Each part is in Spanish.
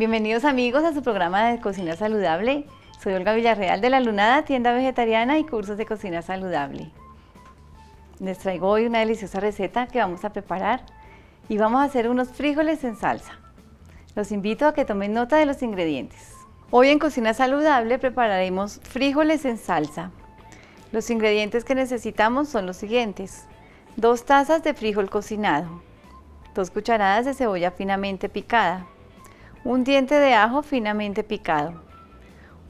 Bienvenidos amigos a su programa de Cocina Saludable. Soy Olga Villarreal de La Lunada, tienda vegetariana y cursos de cocina saludable. Les traigo hoy una deliciosa receta que vamos a preparar y vamos a hacer unos frijoles en salsa. Los invito a que tomen nota de los ingredientes. Hoy en Cocina Saludable prepararemos frijoles en salsa. Los ingredientes que necesitamos son los siguientes. Dos tazas de frijol cocinado, dos cucharadas de cebolla finamente picada, un diente de ajo finamente picado,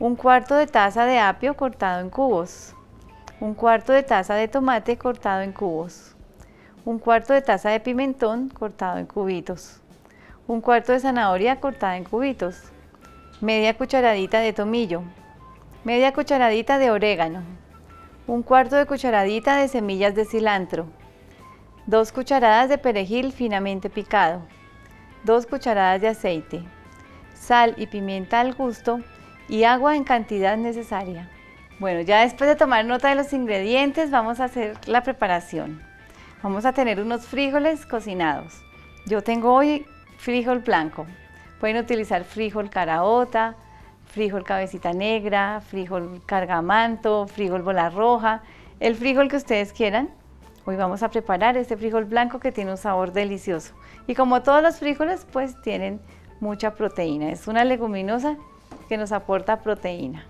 un cuarto de taza de apio cortado en cubos, un cuarto de taza de tomate cortado en cubos, un cuarto de taza de pimentón cortado en cubitos, un cuarto de zanahoria cortada en cubitos, media cucharadita de tomillo, media cucharadita de orégano, un cuarto de cucharadita de semillas de cilantro, dos cucharadas de perejil finamente picado, dos cucharadas de aceite, sal y pimienta al gusto y agua en cantidad necesaria. Bueno, ya después de tomar nota de los ingredientes, vamos a hacer la preparación. Vamos a tener unos frijoles cocinados. Yo tengo hoy frijol blanco. Pueden utilizar frijol caraota, frijol cabecita negra, frijol cargamanto, frijol bola roja, el frijol que ustedes quieran. Hoy vamos a preparar este frijol blanco que tiene un sabor delicioso. Y como todos los frijoles, pues tienen mucha proteína. Es una leguminosa que nos aporta proteína.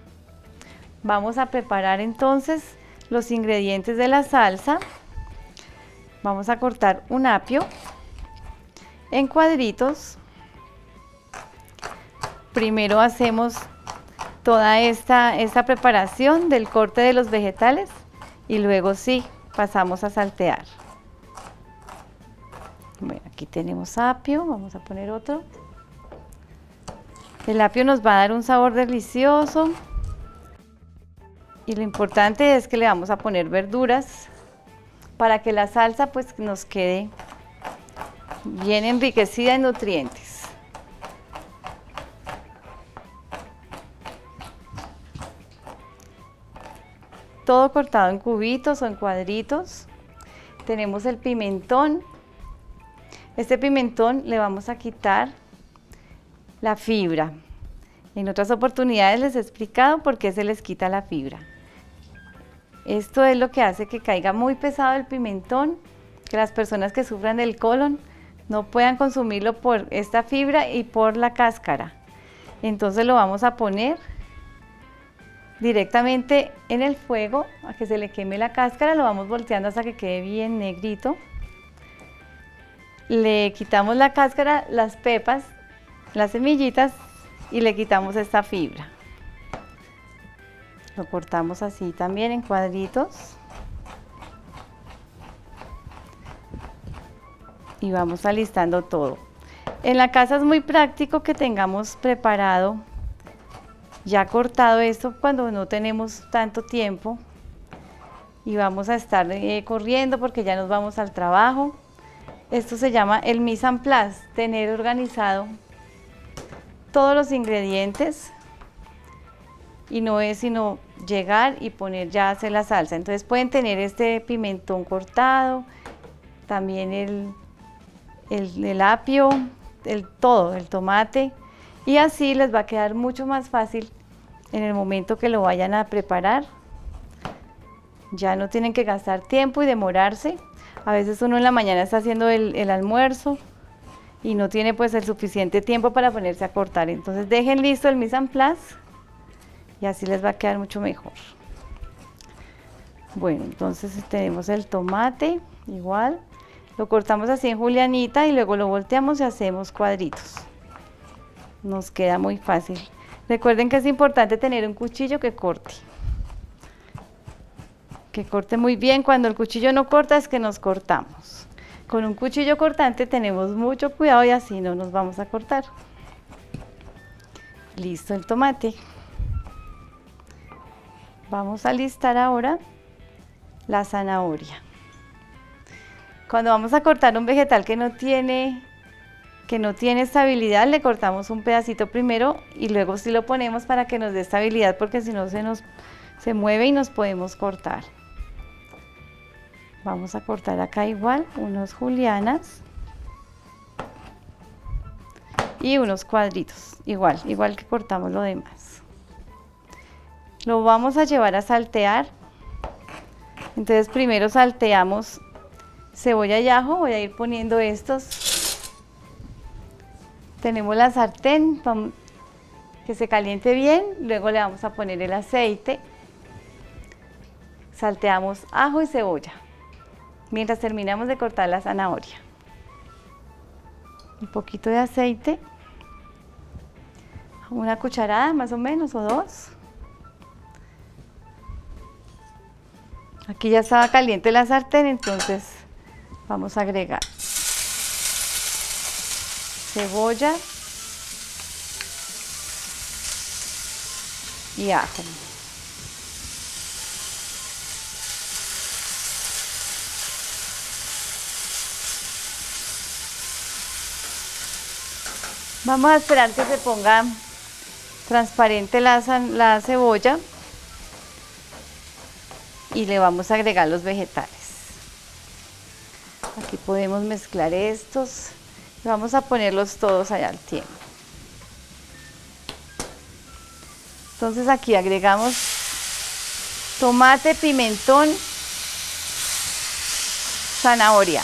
Vamos a preparar entonces los ingredientes de la salsa. Vamos a cortar un apio en cuadritos. Primero hacemos toda esta, esta preparación del corte de los vegetales y luego sí pasamos a saltear. Bueno, aquí tenemos apio, vamos a poner otro. El apio nos va a dar un sabor delicioso. Y lo importante es que le vamos a poner verduras para que la salsa pues nos quede bien enriquecida en nutrientes. Todo cortado en cubitos o en cuadritos. Tenemos el pimentón. Este pimentón le vamos a quitar la fibra. En otras oportunidades les he explicado por qué se les quita la fibra. Esto es lo que hace que caiga muy pesado el pimentón, que las personas que sufran del colon no puedan consumirlo por esta fibra y por la cáscara. Entonces lo vamos a poner directamente en el fuego a que se le queme la cáscara, lo vamos volteando hasta que quede bien negrito. Le quitamos la cáscara, las pepas las semillitas y le quitamos esta fibra. Lo cortamos así también en cuadritos. Y vamos alistando todo. En la casa es muy práctico que tengamos preparado, ya cortado esto cuando no tenemos tanto tiempo. Y vamos a estar eh, corriendo porque ya nos vamos al trabajo. Esto se llama el mise en place, tener organizado todos los ingredientes y no es sino llegar y poner ya hacer la salsa. Entonces pueden tener este pimentón cortado, también el, el, apio, el todo, el tomate y así les va a quedar mucho más fácil en el momento que lo vayan a preparar. Ya no tienen que gastar tiempo y demorarse. A veces uno en la mañana está haciendo el, el almuerzo y no tiene pues el suficiente tiempo para ponerse a cortar. Entonces dejen listo el mise en place y así les va a quedar mucho mejor. Bueno, entonces tenemos el tomate igual, lo cortamos así en julianita y luego lo volteamos y hacemos cuadritos. Nos queda muy fácil. Recuerden que es importante tener un cuchillo que corte. Que corte muy bien. Cuando el cuchillo no corta es que nos cortamos. Con un cuchillo cortante tenemos mucho cuidado y así no nos vamos a cortar. Listo el tomate. Vamos a listar ahora la zanahoria. Cuando vamos a cortar un vegetal que no tiene que no tiene estabilidad, le cortamos un pedacito primero y luego sí lo ponemos para que nos dé estabilidad porque si no se nos se mueve y nos podemos cortar. Vamos a cortar acá igual unos julianas. y unos cuadritos, igual, igual que cortamos lo demás. Lo vamos a llevar a saltear. Entonces primero salteamos cebolla y ajo, voy a ir poniendo estos. Tenemos la sartén, que se caliente bien, luego le vamos a poner el aceite. Salteamos ajo y cebolla, mientras terminamos de cortar la zanahoria. Un poquito de aceite, una cucharada más o menos o dos. Aquí ya estaba caliente la sartén, entonces vamos a agregar cebolla y ajo. Vamos a esperar que se ponga transparente la, la cebolla y le vamos a agregar los vegetales. Aquí podemos mezclar estos. Vamos a ponerlos todos allá al tiempo. Entonces aquí agregamos tomate, pimentón, zanahoria.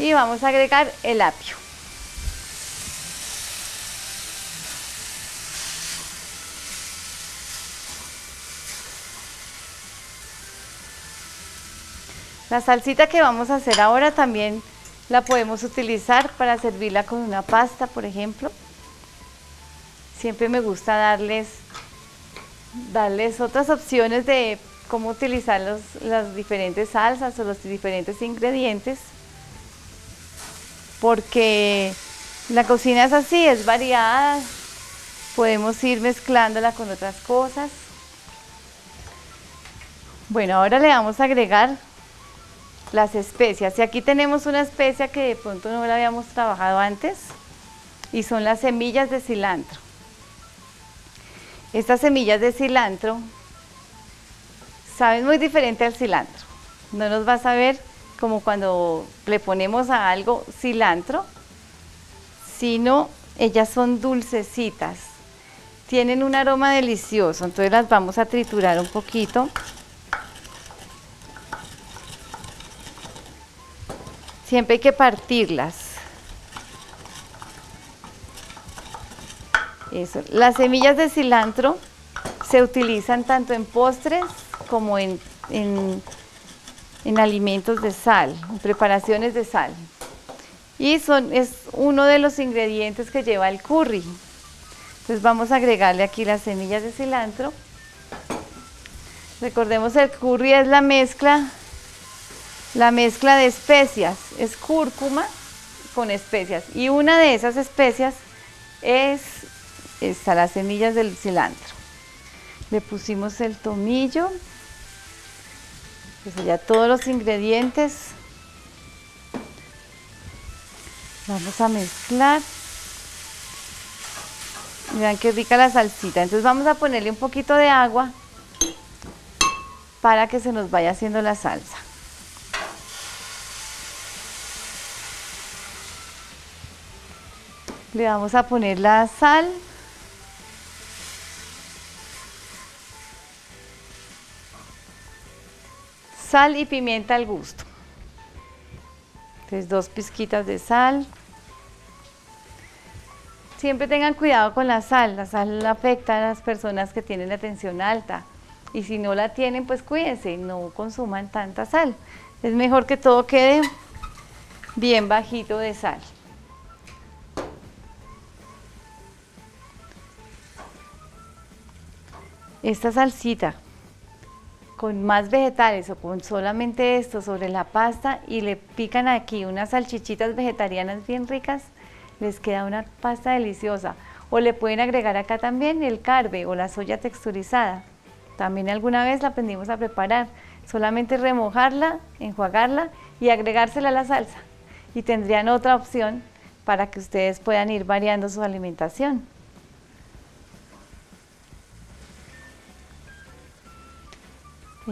Y vamos a agregar el apio. La salsita que vamos a hacer ahora también la podemos utilizar para servirla con una pasta, por ejemplo. Siempre me gusta darles, darles otras opciones de cómo utilizar las diferentes salsas o los diferentes ingredientes. Porque la cocina es así, es variada. Podemos ir mezclándola con otras cosas. Bueno, ahora le vamos a agregar las especias. Y aquí tenemos una especia que de pronto no la habíamos trabajado antes y son las semillas de cilantro. Estas semillas de cilantro saben muy diferente al cilantro. No nos va a saber como cuando le ponemos a algo cilantro, sino ellas son dulcecitas. Tienen un aroma delicioso, entonces las vamos a triturar un poquito. Siempre hay que partirlas. Eso. Las semillas de cilantro se utilizan tanto en postres como en, en, en alimentos de sal, en preparaciones de sal. Y son, es uno de los ingredientes que lleva el curry. Entonces vamos a agregarle aquí las semillas de cilantro. Recordemos el curry es la mezcla la mezcla de especias es cúrcuma con especias y una de esas especias es esta, las semillas del cilantro. Le pusimos el tomillo, pues ya todos los ingredientes. Vamos a mezclar. Vean qué rica la salsita. Entonces vamos a ponerle un poquito de agua para que se nos vaya haciendo la salsa. Le vamos a poner la sal. Sal y pimienta al gusto. Entonces dos pizquitas de sal. Siempre tengan cuidado con la sal. La sal afecta a las personas que tienen la tensión alta. Y si no la tienen, pues cuídense, no consuman tanta sal. Es mejor que todo quede bien bajito de sal. esta salsita con más vegetales o con solamente esto sobre la pasta y le pican aquí unas salchichitas vegetarianas bien ricas, les queda una pasta deliciosa. O le pueden agregar acá también el carbe o la soya texturizada. También alguna vez la aprendimos a preparar. Solamente remojarla, enjuagarla y agregársela a la salsa. Y tendrían otra opción para que ustedes puedan ir variando su alimentación.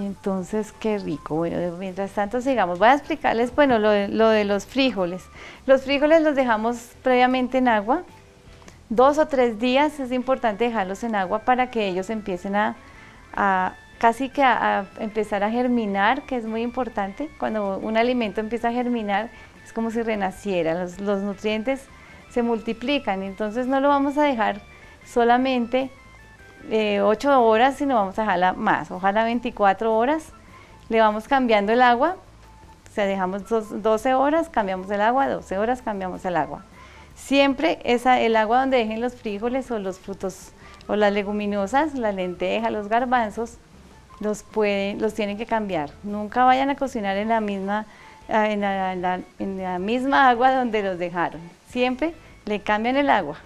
Entonces, qué rico. Bueno, mientras tanto sigamos. Voy a explicarles, bueno, lo de, los frijoles. Los frijoles los dejamos previamente en agua. Dos o tres días es importante dejarlos en agua para que ellos empiecen a, casi que a, empezar a germinar, que es muy importante. Cuando un alimento empieza a germinar, es como si renaciera. Los, los nutrientes se multiplican, entonces no lo vamos a dejar solamente 8 eh, horas, sino vamos a dejarla más, ojalá 24 horas. Le vamos cambiando el agua, o sea, dejamos 12 horas, cambiamos el agua, 12 horas, cambiamos el agua. Siempre esa, el agua donde dejen los frijoles o los frutos o las leguminosas, la lenteja, los garbanzos, los, pueden, los tienen que cambiar. Nunca vayan a cocinar en la misma, ah, en en la misma agua donde los dejaron. Siempre le cambian el agua.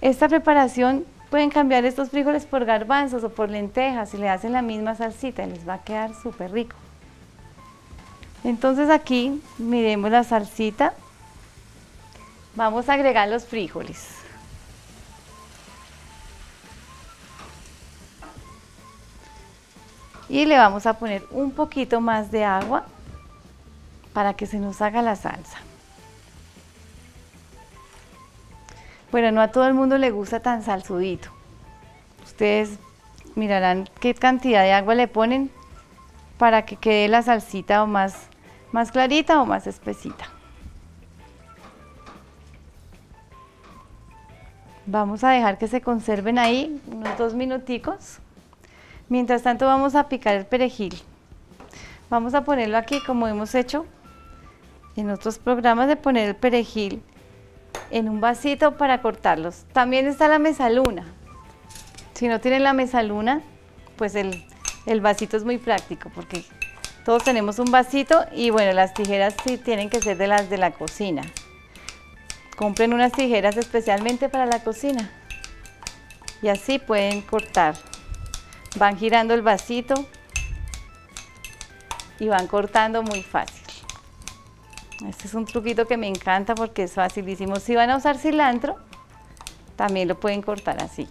Esta preparación Pueden cambiar estos frijoles por garbanzos o por lentejas y le hacen la misma salsita y les va a quedar súper rico. Entonces aquí miremos la salsita. Vamos a agregar los frijoles. Y le vamos a poner un poquito más de agua para que se nos haga la salsa. Bueno, no a todo el mundo le gusta tan salsudito. Ustedes mirarán qué cantidad de agua le ponen para que quede la salsita o más, más clarita o más espesita. Vamos a dejar que se conserven ahí unos dos minuticos. Mientras tanto vamos a picar el perejil. Vamos a ponerlo aquí como hemos hecho en otros programas de poner el perejil en un vasito para cortarlos. También está la mesaluna. Si no tienen la mesaluna, pues el, el vasito es muy práctico porque todos tenemos un vasito y bueno, las tijeras sí tienen que ser de las de la cocina. Compren unas tijeras especialmente para la cocina y así pueden cortar. Van girando el vasito y van cortando muy fácil. Este es un truquito que me encanta porque es facilísimo. Si van a usar cilantro, también lo pueden cortar así.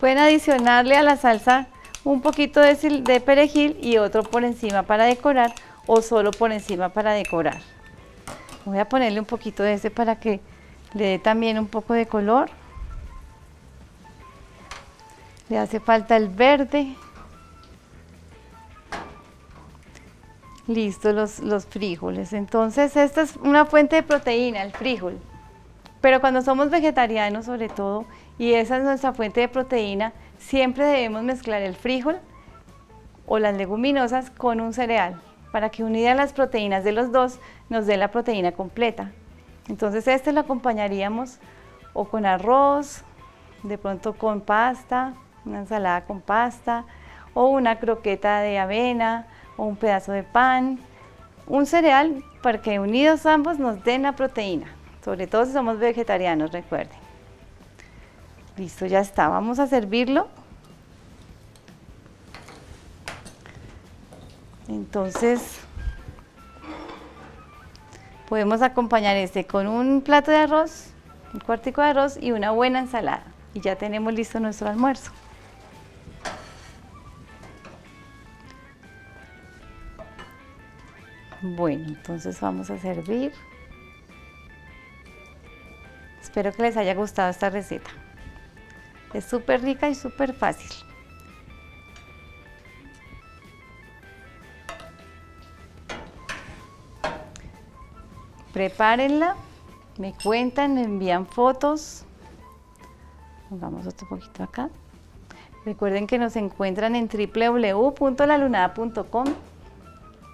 Pueden adicionarle a la salsa un poquito de, de, perejil y otro por encima para decorar o solo por encima para decorar. Voy a ponerle un poquito de ese para que le dé también un poco de color. Le hace falta el verde. Listo, los, frijoles. Entonces, esta es una fuente de proteína, el frijol. Pero cuando somos vegetarianos, sobre todo, y esa es nuestra fuente de proteína, siempre debemos mezclar el frijol o las leguminosas con un cereal para que unida las proteínas de los dos nos dé la proteína completa. Entonces este lo acompañaríamos o con arroz, de pronto con pasta, una ensalada con pasta o una croqueta de avena o un pedazo de pan, un cereal para que unidos ambos nos den la proteína, sobre todo si somos vegetarianos, recuerden. Listo, ya está, vamos a servirlo. Entonces, podemos acompañar este con un plato de arroz, un cuartico de arroz y una buena ensalada. Y ya tenemos listo nuestro almuerzo. Bueno, entonces vamos a servir. Espero que les haya gustado esta receta. Es súper rica y súper fácil. Prepárenla, me cuentan, me envían fotos. Vamos otro poquito acá. Recuerden que nos encuentran en www.lalunada.com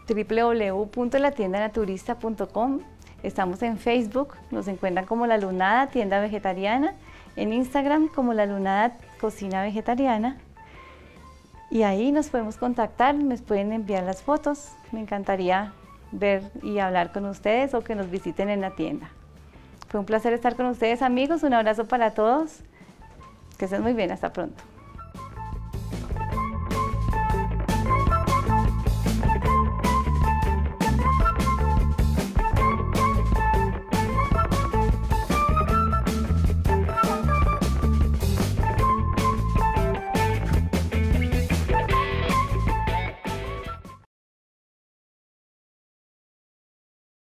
www.latiendanaturista.com. Estamos en Facebook, nos encuentran como La Lunada Tienda Vegetariana, en Instagram como La Lunada Cocina Vegetariana. Y ahí nos podemos contactar, nos pueden enviar las fotos. Me encantaría ver y hablar con ustedes o que nos visiten en la tienda. Fue un placer estar con ustedes amigos, un abrazo para todos. Que estén muy bien, hasta pronto.